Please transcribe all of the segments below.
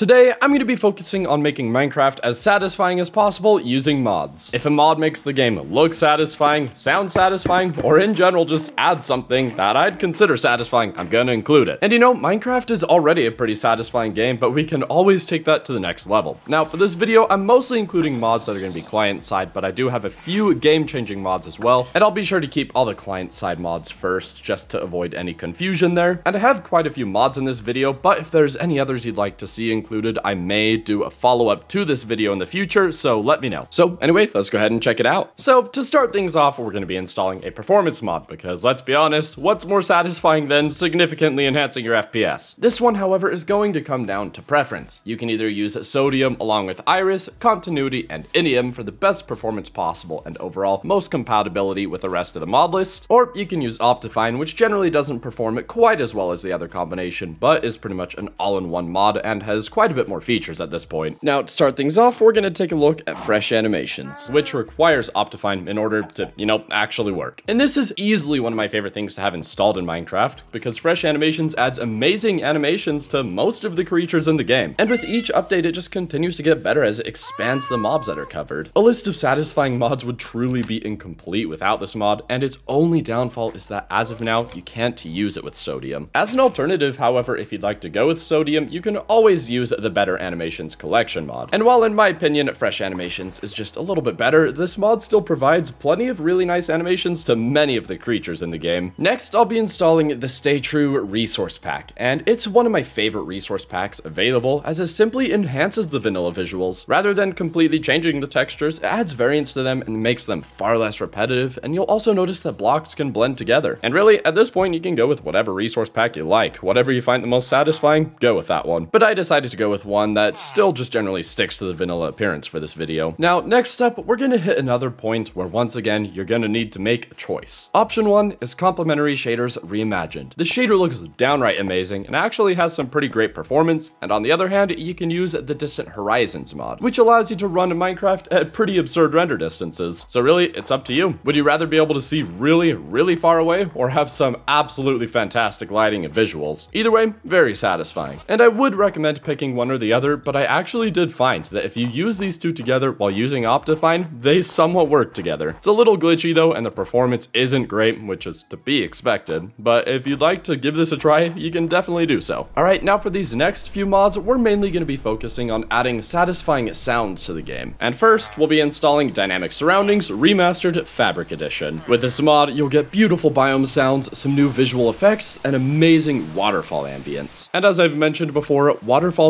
Today, I'm going to be focusing on making Minecraft as satisfying as possible using mods. If a mod makes the game look satisfying, sound satisfying, or in general just add something that I'd consider satisfying, I'm going to include it. And you know, Minecraft is already a pretty satisfying game, but we can always take that to the next level. Now, for this video, I'm mostly including mods that are going to be client-side, but I do have a few game-changing mods as well, and I'll be sure to keep all the client-side mods first, just to avoid any confusion there. And I have quite a few mods in this video, but if there's any others you'd like to see included, included, I may do a follow-up to this video in the future, so let me know. So anyway, let's go ahead and check it out. So to start things off, we're going to be installing a performance mod, because let's be honest, what's more satisfying than significantly enhancing your FPS? This one, however, is going to come down to preference. You can either use Sodium along with Iris, Continuity, and Indium for the best performance possible and overall most compatibility with the rest of the mod list, or you can use Optifine, which generally doesn't perform it quite as well as the other combination, but is pretty much an all-in-one mod and has quite quite a bit more features at this point. Now, to start things off, we're going to take a look at Fresh Animations, which requires Optifine in order to, you know, actually work. And this is easily one of my favorite things to have installed in Minecraft, because Fresh Animations adds amazing animations to most of the creatures in the game. And with each update, it just continues to get better as it expands the mobs that are covered. A list of satisfying mods would truly be incomplete without this mod, and its only downfall is that as of now, you can't use it with Sodium. As an alternative, however, if you'd like to go with Sodium, you can always use use the Better Animations Collection mod. And while in my opinion, Fresh Animations is just a little bit better, this mod still provides plenty of really nice animations to many of the creatures in the game. Next, I'll be installing the Stay True Resource Pack, and it's one of my favorite resource packs available as it simply enhances the vanilla visuals. Rather than completely changing the textures, it adds variance to them and makes them far less repetitive, and you'll also notice that blocks can blend together. And really, at this point, you can go with whatever resource pack you like. Whatever you find the most satisfying, go with that one. But I decided to go with one that still just generally sticks to the vanilla appearance for this video. Now, next up, we're gonna hit another point where once again, you're gonna need to make a choice. Option one is complementary shaders reimagined. The shader looks downright amazing and actually has some pretty great performance, and on the other hand, you can use the Distant Horizons mod, which allows you to run Minecraft at pretty absurd render distances. So really, it's up to you. Would you rather be able to see really, really far away, or have some absolutely fantastic lighting and visuals? Either way, very satisfying. And I would recommend picking picking one or the other, but I actually did find that if you use these two together while using Optifine, they somewhat work together. It's a little glitchy though, and the performance isn't great, which is to be expected, but if you'd like to give this a try, you can definitely do so. Alright, now for these next few mods, we're mainly going to be focusing on adding satisfying sounds to the game. And first, we'll be installing Dynamic Surroundings Remastered Fabric Edition. With this mod, you'll get beautiful biome sounds, some new visual effects, and amazing waterfall ambience. And as I've mentioned before,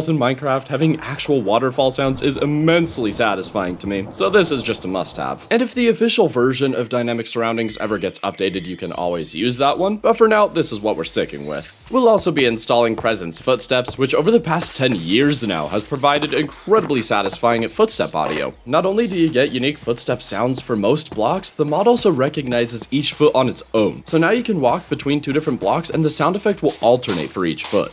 waterfalls in Minecraft, having actual waterfall sounds is immensely satisfying to me, so this is just a must-have. And if the official version of Dynamic Surroundings ever gets updated, you can always use that one, but for now, this is what we're sticking with. We'll also be installing Presence Footsteps, which over the past 10 years now has provided incredibly satisfying footstep audio. Not only do you get unique footstep sounds for most blocks, the mod also recognizes each foot on its own. So now you can walk between two different blocks and the sound effect will alternate for each foot.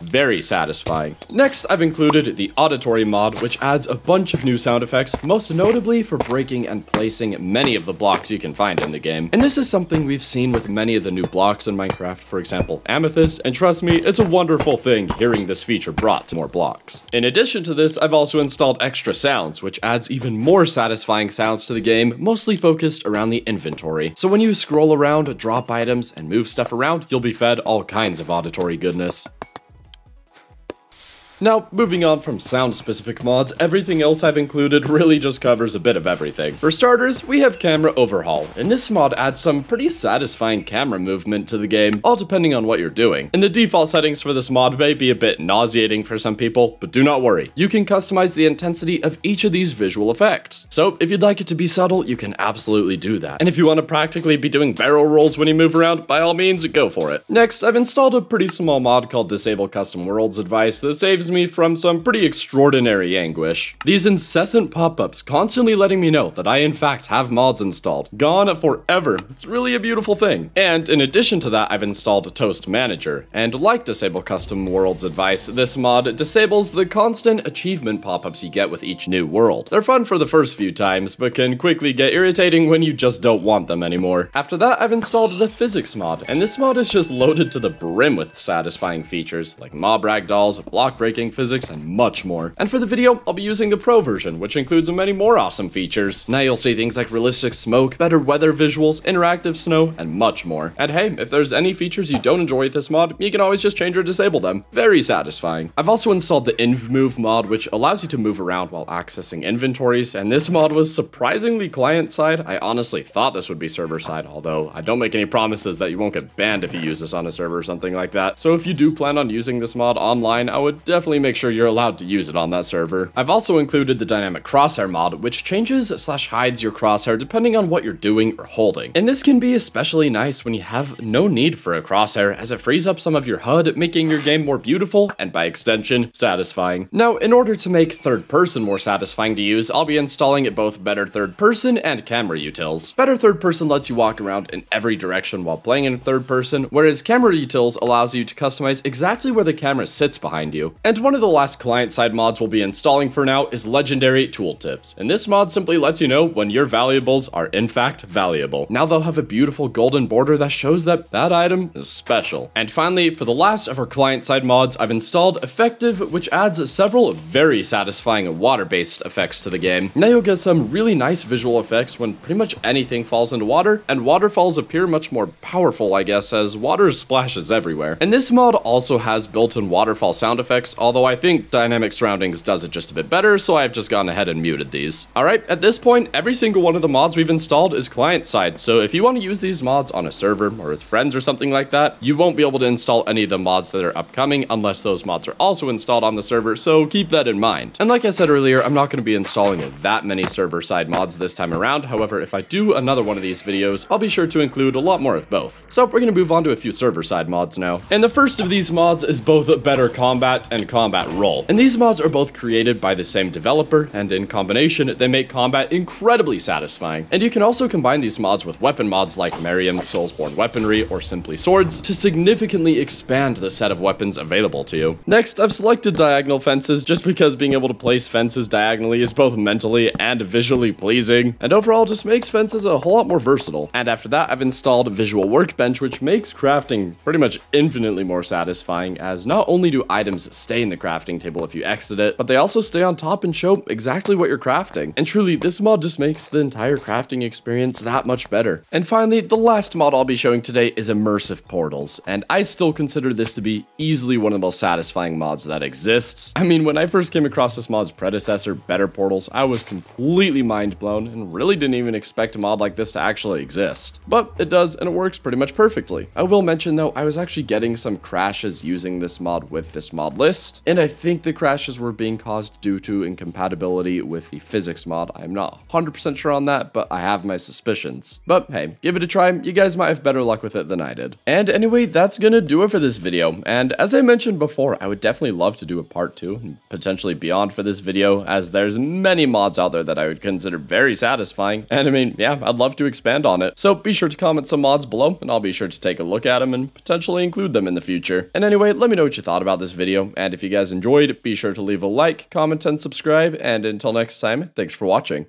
Very satisfying. Next, I've included the auditory mod, which adds a bunch of new sound effects, most notably for breaking and placing many of the blocks you can find in the game. And this is something we've seen with many of the new blocks in Minecraft, for example, Amethyst, and trust me, it's a wonderful thing hearing this feature brought to more blocks. In addition to this, I've also installed extra sounds, which adds even more satisfying sounds to the game, mostly focused around the inventory. So when you scroll around, drop items, and move stuff around, you'll be fed all kinds of auditory goodness. Now, moving on from sound-specific mods, everything else I've included really just covers a bit of everything. For starters, we have Camera Overhaul, and this mod adds some pretty satisfying camera movement to the game, all depending on what you're doing. And the default settings for this mod may be a bit nauseating for some people, but do not worry. You can customize the intensity of each of these visual effects. So if you'd like it to be subtle, you can absolutely do that. And if you want to practically be doing barrel rolls when you move around, by all means, go for it. Next, I've installed a pretty small mod called Disable Custom Worlds Advice that saves saves me from some pretty extraordinary anguish. These incessant pop-ups constantly letting me know that I in fact have mods installed. Gone forever. It's really a beautiful thing. And in addition to that, I've installed Toast Manager. And like Disable Custom Worlds advice, this mod disables the constant achievement pop-ups you get with each new world. They're fun for the first few times, but can quickly get irritating when you just don't want them anymore. After that, I've installed the Physics mod, and this mod is just loaded to the brim with satisfying features like mob ragdolls, block breaking physics, and much more. And for the video, I'll be using the Pro version, which includes many more awesome features. Now you'll see things like realistic smoke, better weather visuals, interactive snow, and much more. And hey, if there's any features you don't enjoy with this mod, you can always just change or disable them. Very satisfying. I've also installed the InvMove mod, which allows you to move around while accessing inventories, and this mod was surprisingly client-side. I honestly thought this would be server-side, although I don't make any promises that you won't get banned if you use this on a server or something like that. So if you do plan on using this mod online, I would definitely make sure you're allowed to use it on that server. I've also included the dynamic crosshair mod, which changes slash hides your crosshair depending on what you're doing or holding. And this can be especially nice when you have no need for a crosshair as it frees up some of your HUD, making your game more beautiful and by extension, satisfying. Now, in order to make third person more satisfying to use, I'll be installing it both better third person and camera utils. Better third person lets you walk around in every direction while playing in third person, whereas camera utils allows you to customize exactly where the camera sits behind you. And one of the last client-side mods we'll be installing for now is Legendary Tooltips, and this mod simply lets you know when your valuables are in fact valuable. Now they'll have a beautiful golden border that shows that that item is special. And finally, for the last of our client-side mods, I've installed Effective, which adds several very satisfying water-based effects to the game. Now you'll get some really nice visual effects when pretty much anything falls into water, and waterfalls appear much more powerful, I guess, as water splashes everywhere. And this mod also has built-in waterfall sound effects, although I think Dynamic Surroundings does it just a bit better, so I've just gone ahead and muted these. Alright, at this point, every single one of the mods we've installed is client-side, so if you want to use these mods on a server or with friends or something like that, you won't be able to install any of the mods that are upcoming unless those mods are also installed on the server, so keep that in mind. And like I said earlier, I'm not going to be installing that many server-side mods this time around, however, if I do another one of these videos, I'll be sure to include a lot more of both. So we're going to move on to a few server-side mods now. And the first of these mods is both Better Combat and Combat Combat roll. And these mods are both created by the same developer, and in combination, they make combat incredibly satisfying. And you can also combine these mods with weapon mods like Marium's Soulsborne Weaponry or Simply Swords to significantly expand the set of weapons available to you. Next, I've selected Diagonal Fences just because being able to place fences diagonally is both mentally and visually pleasing, and overall just makes fences a whole lot more versatile. And after that, I've installed Visual Workbench, which makes crafting pretty much infinitely more satisfying, as not only do items stay in the crafting table if you exit it, but they also stay on top and show exactly what you're crafting. And truly, this mod just makes the entire crafting experience that much better. And finally, the last mod I'll be showing today is Immersive Portals, and I still consider this to be easily one of the most satisfying mods that exists. I mean, when I first came across this mod's predecessor, Better Portals, I was completely mind blown and really didn't even expect a mod like this to actually exist. But it does, and it works pretty much perfectly. I will mention though, I was actually getting some crashes using this mod with this mod list, and I think the crashes were being caused due to incompatibility with the physics mod. I'm not 100% sure on that, but I have my suspicions. But hey, give it a try, you guys might have better luck with it than I did. And anyway, that's gonna do it for this video, and as I mentioned before, I would definitely love to do a part 2, and potentially beyond for this video, as there's many mods out there that I would consider very satisfying, and I mean, yeah, I'd love to expand on it. So be sure to comment some mods below, and I'll be sure to take a look at them and potentially include them in the future. And anyway, let me know what you thought about this video, and if you guys enjoyed, be sure to leave a like, comment, and subscribe, and until next time, thanks for watching.